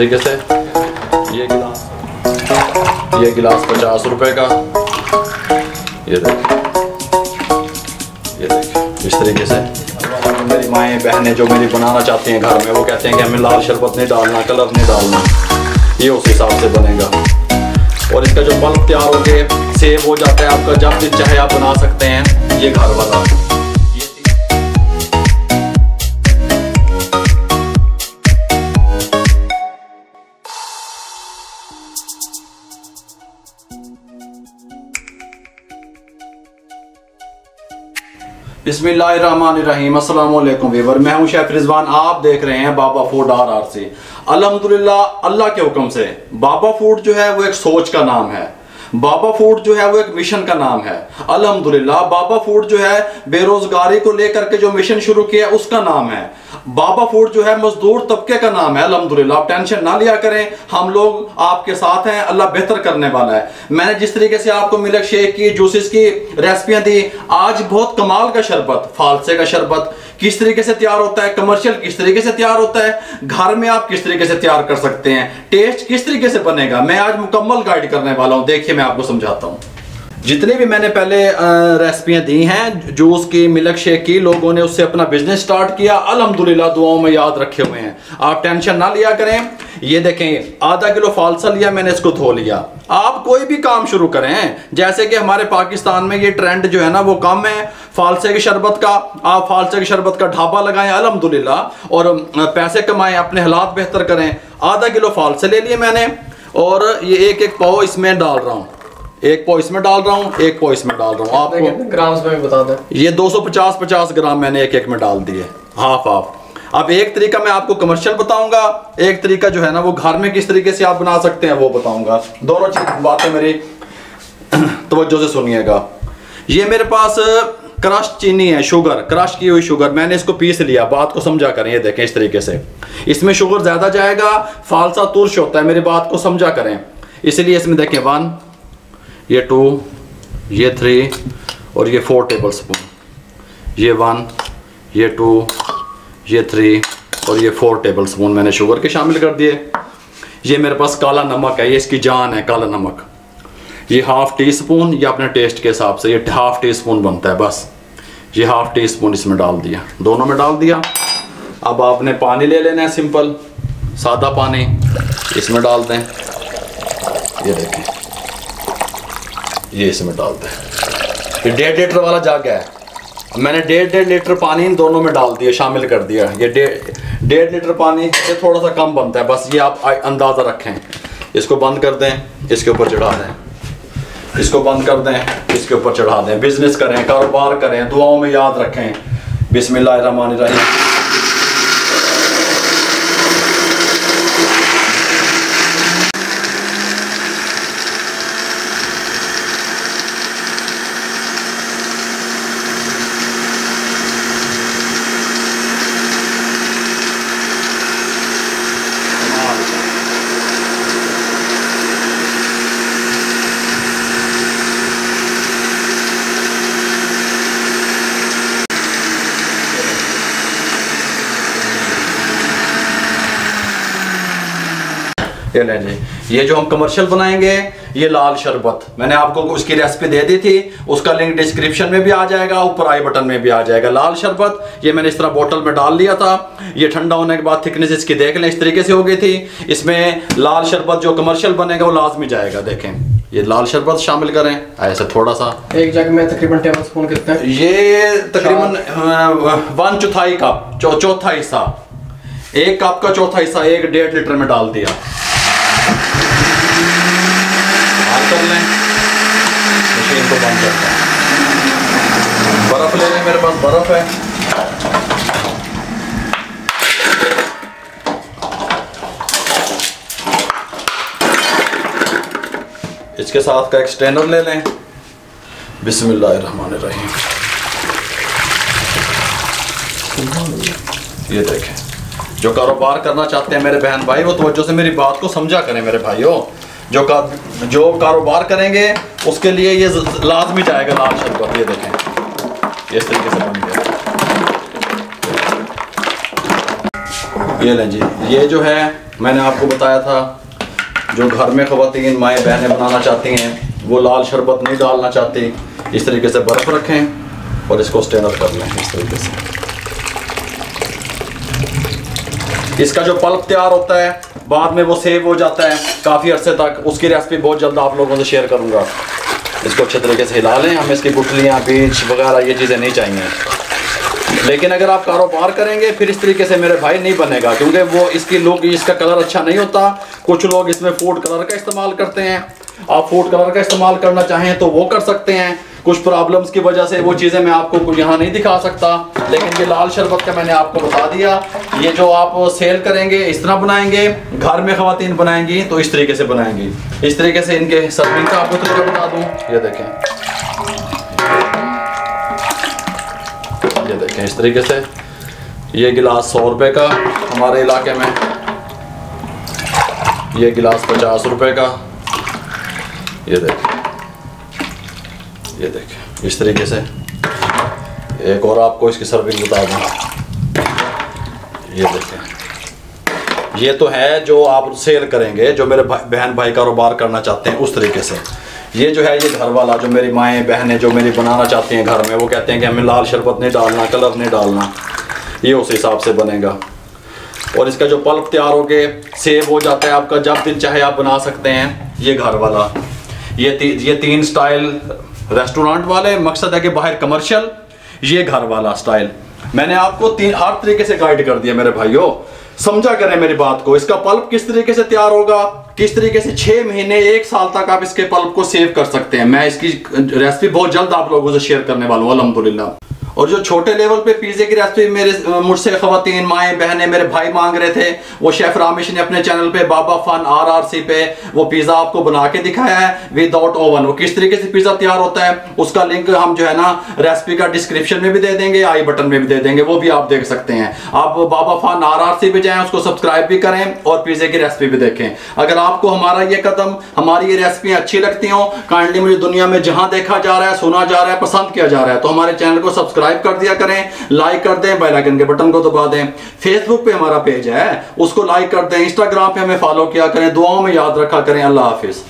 तरीके से। ये गिलास। ये गिलास पचास रुपए का। ये देखें। ये देखें। इस तरीके से। मेरी माएँ, बहनें जो मेरी बनाना चाहती हैं घर में, वो कहते हैं कि हमें लाल शरबत नहीं डालना, कलर नहीं डालना। ये उस हिसाब से बनेगा। और इसका जो बल्ब तैयार हो के सेव हो जाता है, आपका जब भी चाहे आप बना सकते हैं, ये घर वाला। वालेकुम वीवर मैं हूँ शेफ रिजवान, आप देख रहे हैं बाबा फ़ूड आर आर से अल्हम्दुलिल्लाह, अल्लाह के हुक्म से। बाबा फ़ूड जो है, वो एक सोच का नाम है। बाबा फ़ूड जो है, वो एक मिशन का नाम है। अल्हम्दुलिल्लाह, बाबा फ़ूड जो है, बेरोजगारी को लेकर के जो मिशन शुरू किया, उसका नाम है। बाबा फ़ूड जो है मजदूर तबके का नाम है, अल्हम्दुलिल्लाह। आप टेंशन ना लिया करें, हम लोग आपके साथ हैं, अल्लाह बेहतर करने वाला है। मैंने जिस तरीके से आपको मिल्क शेक की, जूसेस की रेसिपियाँ दी, आज बहुत कमाल का शरबत, फालसे का शरबत, किस तरीके से तैयार होता है कमर्शियल किस तरीके से तैयार होता है, घर में आप किस तरीके से तैयार कर सकते हैं टेस्ट किस तरीके से बनेगा, मैं आज मुकम्मल गाइड करने वाला हूँ, देखिए मैं आपको समझाता हूँ। जितने भी मैंने पहले रेसिपियाँ दी हैं जूस की मिल्क शेक की, लोगों ने उससे अपना बिज़नेस स्टार्ट किया। अल्हम्दुलिल्लाह, दुआओं में याद रखे हुए हैं। आप टेंशन ना लिया करें। ये देखें, आधा किलो फालसा लिया, मैंने इसको धो लिया। आप कोई भी काम शुरू करें, जैसे कि हमारे पाकिस्तान में ये ट्रेंड जो है ना, वो कम है। फालसे की शरबत का, आप फालसे की शरबत का ढाबा लगाएँ, अल्हम्दुलिल्लाह। और पैसे कमाएँ, अपने हालात बेहतर करें। आधा किलो फालसे ले लिए मैंने। और ये एक एक पाव इसमें डाल रहा हूँ। एक पो इसमें डाल रहा हूँ एक पो इसमें डाल रहा हूँ। आपको ग्राम्स में भी बता दें। ये 250 50 ग्राम मैंने एक एक में डाल दिए हाफ़ हाफ़ अब एक तरीका मैं आपको कमर्शियल बताऊँगा एक तरीका जो है ना वो घर में किस तरीके से आप बना सकते हैं वो बताऊँगा। दोनों चीज़ बातें मेरी तवज्जो से सुनिएगा। ये मेरे पास क्रश चीनी है शुगर क्रश की हुई शुगर मैंने इसको पीस लिया बात को समझा करें ये देखें इस तरीके से। इसमें शुगर ज़्यादा जाएगा फालसा तुर्श होता है मेरी बात को समझा करें। इसलिए इसमें देखें वन ये टू, ये थ्री और ये फोर टेबल स्पून। ये वन, ये टू, ये थ्री और ये फोर टेबल स्पून मैंने शुगर के शामिल कर दिए। ये मेरे पास काला नमक है, ये इसकी जान है, काला नमक। ये हाफ़ टी स्पून ये अपने टेस्ट के हिसाब से ये हाफ़ टी स्पून बनता है, बस। ये हाफ़ टी स्पून इसमें डाल दिया। दोनों में डाल दिया। अब आपने पानी ले लेना है, सिंपल, सादा पानी। इसमें डाल दें। ये देखें ये इसमें डाल दें। ये डेढ़ लीटर वाला जग है। मैंने डेढ़ डेढ़ लीटर पानी इन दोनों में डाल दिया, शामिल कर दिया। ये डेढ़ डेढ़ लीटर पानी, ये थोड़ा सा कम बनता है, बस ये आप अंदाज़ा रखें। इसको बंद कर दें, इसके ऊपर चढ़ा दें। इसको बंद कर दें, इसके ऊपर चढ़ा दें। बिज़नेस करें, कारोबार करें, दुआओं में याद रखें। बिस्मिल्लाहिर्रहमानिर्रहीम। ये लें जी ये जो हम कमर्शियल बनाएँगे ये लाल शरबत। मैंने आपको उसकी रेसिपी दे दी थी उसका लिंक डिस्क्रिप्शन में भी आ जाएगा ऊपर आई बटन में भी आ जाएगा। लाल शरबत ये मैंने इस तरह बोतल में डाल लिया था। ये ठंडा होने के बाद थिकनेस इसकी देख लें इस तरीके से हो गई थी। इसमें लाल शरबत जो कमर्शियल बनेगा वो लाजमी जाएगा देखें। ये लाल शरबत शामिल करें ऐसे थोड़ा सा। एक जग में तकरीबन टेबल स्पून कितने ये तकरीबन वन चौथाई कप चौथा हिस्सा एक कप का चौथा हिस्सा एक डेढ़ लीटर में डाल दिया। कर लें मशीन को बंद करते हैं। बर्फ़ ले लें मेरे पास बर्फ़ है। इसके साथ का एक स्टैंडर ले लें। बिस्मिल्लाहिर्रहमानिर्रहीम। ये देखें। जो कारोबार करना चाहते हैं मेरे बहन भाई, वो तवज्जो से मेरी बात को समझा करें मेरे भाइयों। जो का, जो कारोबार करेंगे, उसके लिए ये लाजमी जाएगा लाल शरबत ये देखें। इस तरीके से बन गया। ये लें जी, ये जो है, मैंने आपको बताया था, जो घर में खवतिन, माएँ, बहनें बनाना चाहती हैं, वो लाल शरबत नहीं डालना चाहती। इस तरीके से बर्फ़ रखें और इसको स्टैंड अप कर लें, इस तरीके से। इसका जो पल्प तैयार होता है बाद में वो सेव हो जाता है। काफ़ी अरसे तक उसकी रेसिपी बहुत जल्द आप लोगों से शेयर करूँगा। इसको अच्छे तरीके से हिला लें। हमें इसकी गुटलियाँ बीज वगैरह, ये चीज़ें नहीं चाहिए लेकिन अगर आप कारोबार करेंगे, फिर इस तरीके से मेरे भाई नहीं बनेगा, क्योंकि वो इसकी लोग इसका कलर अच्छा नहीं होता। कुछ लोग इसमें फ़ूड कलर का इस्तेमाल करते हैं। आप फ़ूड कलर का इस्तेमाल करना चाहें तो वो कर सकते हैं। कुछ प्रॉब्लम्स की वजह से वो चीज़ें मैं आपको यहाँ नहीं दिखा सकता। लेकिन ये लाल शरबत का मैंने आपको बता दिया। ये जो आप सेल करेंगे, इस तरह बनाएँगे, घर में खातन बनाएँगी तो इस तरीके से बनाएँगी। इस तरीके से इनके सर्विंग का आपको तरीका बता दूँ। ये देखें। ये देखें इस तरीके से। ये गिलास सौ रुपये का हमारे इलाके में। ये गिलास पचास रुपये का। ये देखें। ये देखें। इस तरीके से। एक और आपको इसकी सर्विंग बता दूँ। ये देखें। ये तो है जो आप सेल करेंगे जो मेरे भाई बहन भाई कारोबार करना चाहते हैं उस तरीके से। ये जो है ये घर वाला जो मेरी माएँ बहनें जो मेरी बनाना चाहती हैं घर में वो कहते हैं कि हमें लाल शरबत नहीं डालना कलर नहीं डालना। ये उस हिसाब से बनेगा। और इसका जो पल्प तैयार हो के सेव हो जाता है आपका जब दिल चाहे आप बना सकते हैं ये घर वाला ये ती, ये तीन स्टाइल रेस्टोरेंट वाले मकसद है कि बाहर कमर्शियल ये घर वाला स्टाइल मैंने आपको तीन हर तरीके से गाइड कर दिया मेरे भाइयों। समझा करें मेरी बात को, इसका पल्प किस तरीके से तैयार होगा? किस तरीके से छह महीने, एक साल तक आप इसके पल्प को सेव कर सकते हैं? मैं इसकी रेसिपी बहुत जल्द आप लोगों से शेयर करने वाला हूँ अलहमदुल्ला और जो छोटे लेवल पे पिज़्ज़े की रेसिपी मेरे मुझसे खातन माएँ, बहनें, मेरे भाई मांग रहे थे, वो शेफ़ रामेश ने अपने चैनल पे, Baba fun R R C पे, वो पिज़्ज़ा आपको बना के दिखाया है विदाउट ओवन वो किस तरीके से पिज़्ज़ा तैयार होता है, उसका लिंक हम जो है ना रेसिपी का डिस्क्रिप्शन में भी दे देंगे आई बटन में भी दे देंगे, वो भी आप देख सकते हैं. आप Baba fun R R C पे जाएँ, उसको सब्सक्राइब भी करें और पिज़्ज़े की रेसिपी भी देखें. अगर आपको हमारा ये कदम, हमारी ये रेसिपी अच्छी लगती हो काइंडली मुझे दुनिया में जहाँ देखा जा रहा है, सुना जा रहा है, पसंद किया जा रहा है तो हमारे चैनल को सब्सक्राइब कर दिया करें लाइक कर दें बेल आइकन के बटन को दबा दें। फेसबुक पे हमारा पेज है, उसको लाइक कर दें इंस्टाग्राम पे हमें फॉलो किया करें, दुआओं में याद रखा करें। अल्लाह हाफिज।